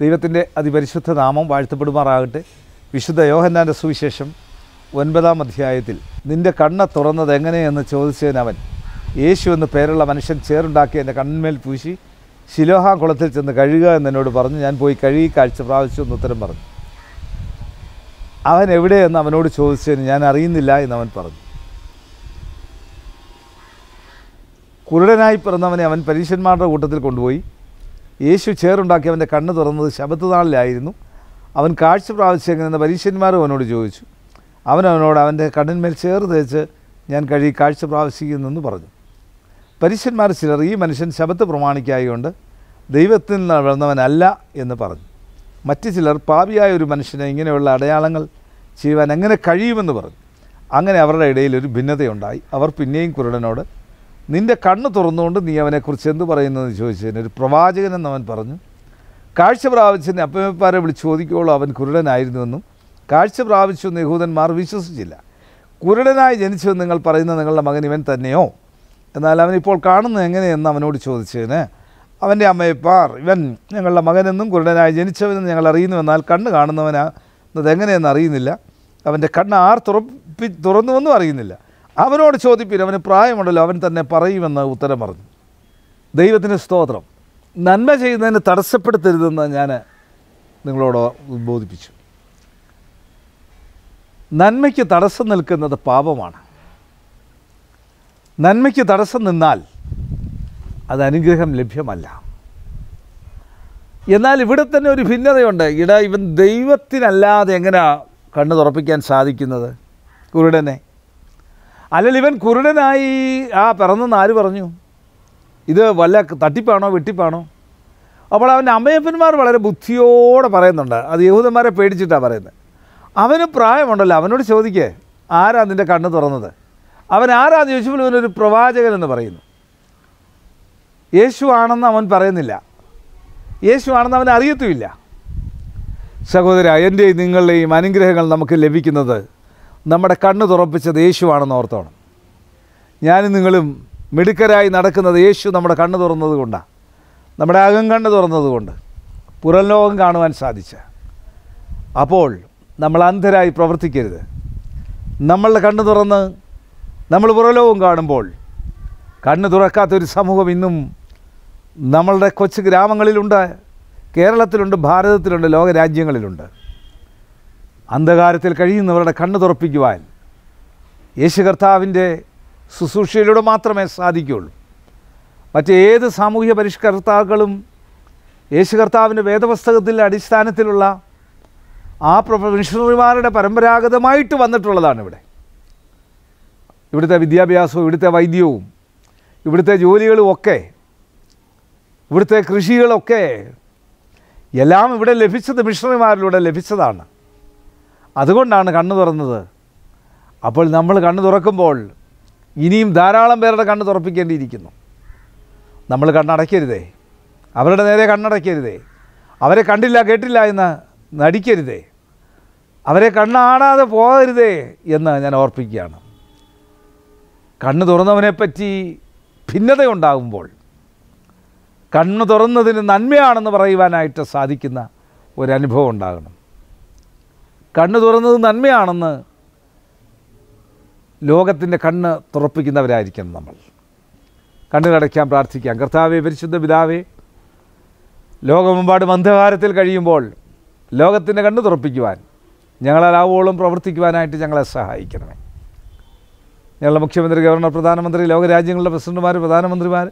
ദൈവത്തിന്റെ അതിപരിശുദ്ധ നാമം വാഴ്ത്തപ്പെടുമാറാകട്ടെ. വിശുദ്ധ യോഹന്നാന്റെ സുവിശേഷം ഒൻപതാം അധ്യായത്തിൽ നിന്റെ കണ്ണ തുറന്നത് എങ്ങനെയെന്ന് ചോദിച്ചതിനവൻ യേശു എന്ന് പേരുള്ള മനുഷ്യൻ ചേറുണ്ടാക്കി എന്റെ കണ്ണിന്മേൽ പൂശി ശിലോഹാ കുളത്തിൽ ചെന്ന് കഴുകുക എന്ന് എന്നോട് പറഞ്ഞു. ഞാൻ പോയി കഴുകി കാഴ്ച പ്രാപിച്ചു എന്ന് ഉത്തരം പറഞ്ഞു. അവൻ എവിടെയെന്ന് അവനോട് ചോദിച്ചതിന് ഞാൻ അറിയുന്നില്ല എന്ന് അവൻ പറഞ്ഞു. കുരുടനായി പിറന്നവനെ അവൻ പരീക്ഷന്മാരുടെ കൂട്ടത്തിൽ കൊണ്ടുപോയി യേശു ചേറുണ്ടാക്കി അവന്റെ കണ്ണ് തുറന്നത് ശബത്ത് നാളിലായിരുന്നു. അവൻ കാഴ്ച പ്രാപിച്ചെങ്ങനെന്ന് പരീക്ഷന്മാർ അവനോട് ചോദിച്ചു. അവൻ അവനോട് അവന്റെ കണ്ണിന്മേൽ ചേറ് തേച്ച് ഞാൻ കഴി കാഴ്ച പ്രാപിച്ചിരിക്കുന്നെന്ന് പറഞ്ഞു. പരീക്ഷന്മാർ ചിലർ ഈ മനുഷ്യൻ ശബത്ത് പ്രമാണിക്കായതുകൊണ്ട് ദൈവത്തിൽ നിന്ന് വളർന്നവനല്ല എന്ന് പറഞ്ഞു. മറ്റു ചിലർ പാപിയായ ഒരു മനുഷ്യനെ ഇങ്ങനെയുള്ള അടയാളങ്ങൾ ചെയ്യുവാൻ എങ്ങനെ കഴിയുമെന്ന് പറഞ്ഞു. അങ്ങനെ അവരുടെ ഇടയിൽ ഒരു ഭിന്നതയുണ്ടായി. അവർ പിന്നെയും കുരുടനോട് നിന്റെ കണ്ണ് തുറന്നുകൊണ്ട് നീ അവനെക്കുറിച്ച് എന്ത് പറയുന്നതെന്ന് ചോദിച്ചതിന് ഒരു പ്രവാചകൻ എന്നവൻ അവൻ പറഞ്ഞു കാഴ്ച പ്രാപിച്ചതിന് അപ്പമ്മപ്പാരെ വിളിച്ച് ചോദിക്കുമ്പോൾ അവൻ കുരുടനായിരുന്നുവെന്നും കാഴ്ച പ്രാപിച്ചു യഹൂദന്മാർ വിശ്വസിച്ചില്ല. കുരുടനായി ജനിച്ചുവെന്ന് നിങ്ങൾ പറയുന്ന നിങ്ങളുടെ മകൻ ഇവൻ തന്നെയോ? എന്നാൽ അവനിപ്പോൾ കാണുന്നത് എങ്ങനെയെന്ന് അവനോട് ചോദിച്ചതിന് അവന്റെ അമ്മയപ്പാർ ഇവൻ ഞങ്ങളുടെ മകനെന്നും കുരുടനായി ജനിച്ചവനെന്ന് ഞങ്ങൾ അറിയുന്നു എന്നാൽ കണ്ണ് കാണുന്നവനാ എന്നത് എങ്ങനെയെന്ന് അറിയുന്നില്ല. അവന്റെ കണ്ണ് ആർ തുറപ്പി തുറന്നുവെന്നും അറിയുന്നില്ല. അവനോട് ചോദിപ്പിൻ അവന് പ്രായമുണ്ടല്ലോ അവൻ തന്നെ പറയുമെന്ന് ഉത്തരം പറഞ്ഞു. ദൈവത്തിന്റെ സ്തോത്രം. നന്മ ചെയ്യുന്നതിന് തടസ്സപ്പെടുത്തരുതെന്ന് ഞാൻ നിങ്ങളോട് ബോധിപ്പിച്ചു. നന്മയ്ക്ക് തടസ്സം നിൽക്കുന്നത് പാപമാണ്. നന്മയ്ക്ക് തടസ്സം നിന്നാൽ അത് അനുഗ്രഹം ലഭ്യമല്ല. എന്നാൽ ഇവിടെ തന്നെ ഒരു ഭിന്നതയുണ്ട്. ഇട ഇവൻ ദൈവത്തിനല്ലാതെ എങ്ങനെയാണ് കണ്ണു തുറപ്പിക്കാൻ സാധിക്കുന്നത്? കുരുടനെ അല്ലെങ്കിൽ ഇവൻ കുരുടനായി ആ പിറന്നെന്ന് ആര് പറഞ്ഞു. ഇത് വല്ല തട്ടിപ്പാണോ വെട്ടിപ്പാണോ? അപ്പോൾ അവന്റെ അമ്മയപ്പന്മാർ വളരെ ബുദ്ധിയോടെ പറയുന്നുണ്ട്. അത് യഹൂദന്മാരെ പേടിച്ചിട്ടാണ് പറയുന്നത്. അവന് പ്രായമുണ്ടല്ലോ അവനോട് ചോദിക്കേ ആരാ നിന്റെ കണ്ണ് തുറന്നത്? അവൻ ആരാന്ന് ചോദിച്ചപ്പോൾ ഇവനൊരു പ്രവാചകൻ എന്ന് പറയുന്നു. യേശു ആണെന്ന് അവൻ പറയുന്നില്ല. യേശു ആണെന്ന് അവൻ അറിയത്തുമില്ല. സഹോദര എന്റെയും നിങ്ങളുടെയും അനുഗ്രഹങ്ങൾ നമുക്ക് ലഭിക്കുന്നത് നമ്മുടെ കണ്ണ് തുറപ്പിച്ചത് യേശുവാണെന്ന് ഓർത്തോണം. ഞാനും നിങ്ങളും മിടുക്കരായി നടക്കുന്നത് യേശു നമ്മുടെ കണ്ണ് തുറന്നത് കൊണ്ടാണ് നമ്മുടെ അകം കണ്ണ് തുറന്നത് കൊണ്ട് പുറം ലോകം കാണുവാൻ സാധിച്ച. അപ്പോൾ നമ്മൾ അന്ധരായി പ്രവർത്തിക്കരുത്. നമ്മളുടെ കണ്ണ് തുറന്ന് നമ്മൾ പുറലോകം കാണുമ്പോൾ കണ്ണ് തുറക്കാത്തൊരു സമൂഹം ഇന്നും നമ്മളുടെ കൊച്ചു ഗ്രാമങ്ങളിലുണ്ട് കേരളത്തിലുണ്ട് ഭാരതത്തിലുണ്ട് ലോകരാജ്യങ്ങളിലുണ്ട്. അന്ധകാരത്തിൽ കഴിയുന്നവരുടെ കണ്ണു തുറപ്പിക്കുവാൻ യേശു കർത്താവിന്റെ ശുശ്രൂഷയിലൂടെ മാത്രമേ സാധിക്കുകയുള്ളൂ. മറ്റേത് സാമൂഹ്യ പരിഷ്കർത്താക്കളും യേശു കർത്താവിന്റെ വേദപുസ്തകത്തിന്റെ അടിസ്ഥാനത്തിലുള്ള ആ പ്രൊഫഷണറിമാരുടെ പരമ്പരാഗതമായിട്ട് വന്നിട്ടുള്ളതാണ് ഇവിടെ ഇവിടുത്തെ വിദ്യാഭ്യാസവും ഇവിടുത്തെ വൈദ്യവും ഇവിടുത്തെ ജോലികളും ഒക്കെ ഇവിടുത്തെ കൃഷികളൊക്കെ എല്ലാം ഇവിടെ ലഭിച്ചത് മിഷണറിമാരിലൂടെ ലഭിച്ചതാണ്. അതുകൊണ്ടാണ് കണ്ണു തുറന്നത്. അപ്പോൾ നമ്മൾ കണ്ണു തുറക്കുമ്പോൾ ഇനിയും ധാരാളം പേരുടെ കണ്ണ് തുറപ്പിക്കേണ്ടിയിരിക്കുന്നു. നമ്മൾ കണ്ണടയ്ക്കരുതേ. അവരുടെ നേരെ കണ്ണടയ്ക്കരുതേ. അവരെ കണ്ടില്ല കേട്ടില്ല എന്ന് നടിക്കരുതേ. അവരെ കണ്ണാടാതെ പോകരുതേ എന്ന് ഞാൻ ഓർപ്പിക്കുകയാണ്. കണ്ണ് തുറന്നവനെപ്പറ്റി ഭിന്നതയുണ്ടാകുമ്പോൾ കണ്ണ് തുറന്നതിന് നന്മയാണെന്ന് പറയുവാനായിട്ട് സാധിക്കുന്ന ഒരനുഭവം ഉണ്ടാകണം. കണ്ണ് തുറന്നത് നന്മയാണെന്ന് ലോകത്തിന്റെ കണ്ണ് തുറപ്പിക്കുന്നവരായിരിക്കണം നമ്മൾ. കണ്ണുകടയ്ക്കാൻ പ്രാർത്ഥിക്കാം. കർത്താവെ പരിശുദ്ധ പിതാവേ ലോകമെമ്പാടും അന്ധകാരത്തിൽ കഴിയുമ്പോൾ ലോകത്തിന്റെ കണ്ണ് തുറപ്പിക്കുവാൻ ഞങ്ങളാവോളം പ്രവർത്തിക്കുവാനായിട്ട് ഞങ്ങളെ സഹായിക്കണമേ. ഞങ്ങളുടെ മുഖ്യമന്ത്രി ഗവർണർ പ്രധാനമന്ത്രി ലോകരാജ്യങ്ങളുടെ പ്രസിഡന്റുമാർ പ്രധാനമന്ത്രിമാർ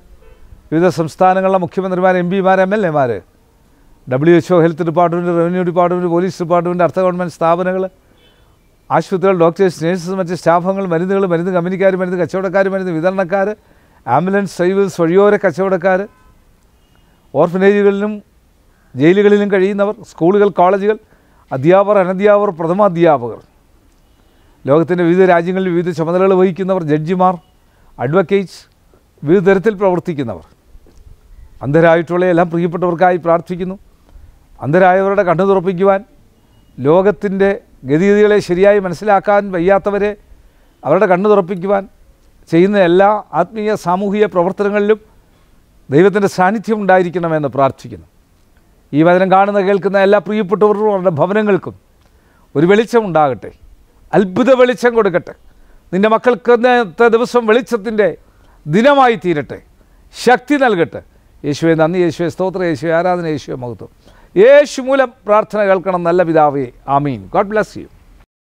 വിവിധ സംസ്ഥാനങ്ങളിലെ മുഖ്യമന്ത്രിമാർ എം പിമാർ എം എൽ എമാർ W H O health department revenue department police department അർത്ഥ ഗവൺമെന്റ് സ്ഥാപനങ്ങൾ ആശുപത്രികൾ ഡോക്ടേഴ്സ് നേഴ്സസ് മറ്റ് സ്റ്റാഫുകൾ മരുന്നുകൾ മരുന്ന് കമ്പനിക്കാർ മരുന്ന് കച്ചവടക്കാർ മരുന്ന് വിതരണക്കാർ ആംബുലൻസ് സർവീസ് വഴിയോര കച്ചവടക്കാർ ഓർഫനേജുകളിലും ജയിലുകളിലും കഴിയുന്നവർ സ്കൂളുകൾ കോളേജുകൾ അധ്യാപകർ അനധ്യാപകർ പ്രഥമ അധ്യാപകർ. ലോകത്തിന്റെ വിവിധ രാജ്യങ്ങളിൽ വിവിധ ചുമതലകൾ വഹിക്കുന്നവർ ജഡ്ജിമാർ അഡ്വക്കേറ്റ്സ് വിവിധ തരത്തിൽ പ്രവർത്തിക്കുന്നവർ. അന്ധരായിട്ടുള്ള എല്ലാം പ്രിയപ്പെട്ടവർക്കായി പ്രാർത്ഥിക്കുന്നു. അന്ധരായവരുടെ കണ്ണു തുറപ്പിക്കുവാൻ ലോകത്തിന്റെ ഗതിഗതികളെ ശരിയായി മനസ്സിലാക്കാൻ വയ്യാത്തവരെ അവരുടെ കണ്ണു തുറപ്പിക്കുവാൻ ചെയ്യുന്ന എല്ലാ ആത്മീയ സാമൂഹിക പ്രവർത്തനങ്ങളിലും ദൈവത്തിന്റെ സാന്നിധ്യം ഉണ്ടായിരിക്കണമെന്ന് പ്രാർത്ഥിക്കുന്നു. ഈ വചനം കാണുന്ന കേൾക്കുന്ന എല്ലാ പ്രിയപ്പെട്ടവർക്കും അവരുടെ ഭവനങ്ങൾക്കും ഒരു വെളിച്ചം ഉണ്ടാകട്ടെ. അത്ഭുത വെളിച്ചം കൊടുക്കട്ടെ. നിന്റെ മക്കൾക്ക് ഇന്നത്തെ ദിവസം വെളിച്ചത്തിന്റെ ദിനമായി തീരട്ടെ. ശക്തി നൽകട്ടെ. യേശുവെ നന്ദി. യേശുവെ സ്തോത്ര. യേശുവെ ആരാധന. യേശുവെ മഹത്വം. യേശു മൂലം പ്രാർത്ഥന കേൾക്കണം നല്ല പിതാവേ. ആമീൻ. God bless you.